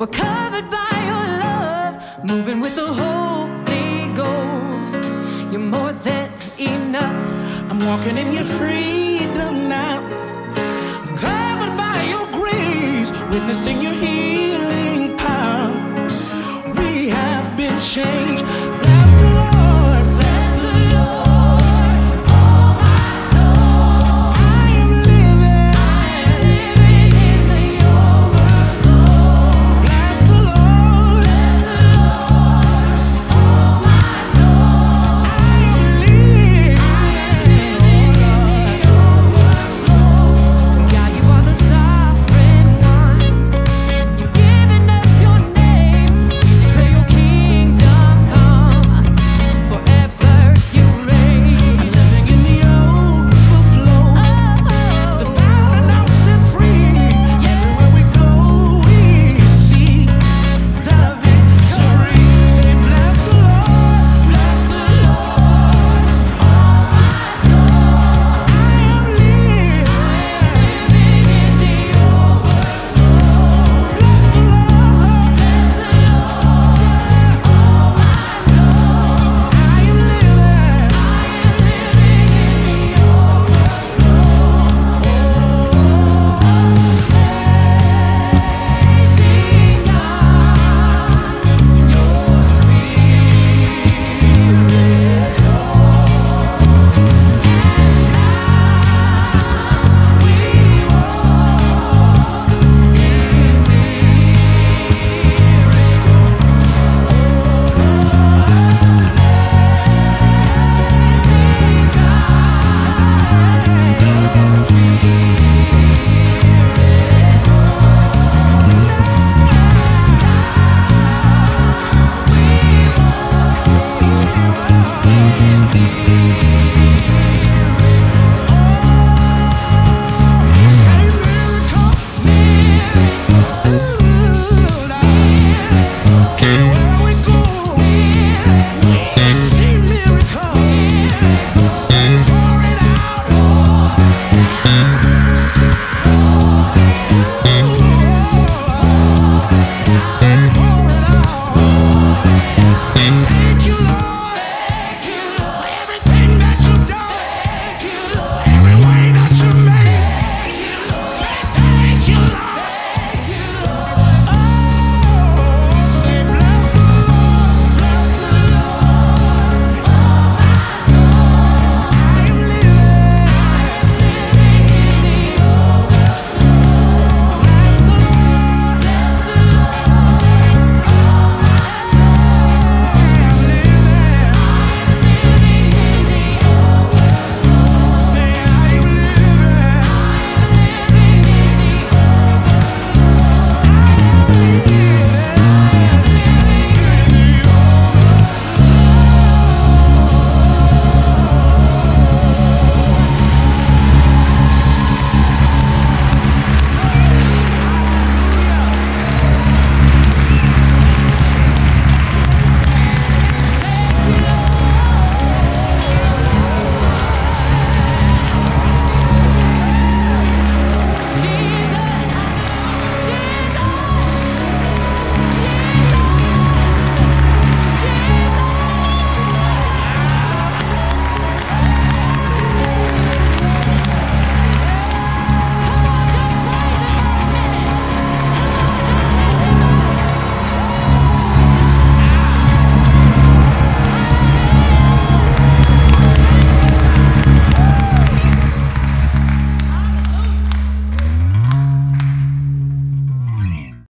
We're covered by your love, moving with the Holy Ghost. You're more than enough. I'm walking in your freedom now. Covered by your grace, witnessing your healing power. We have been changed.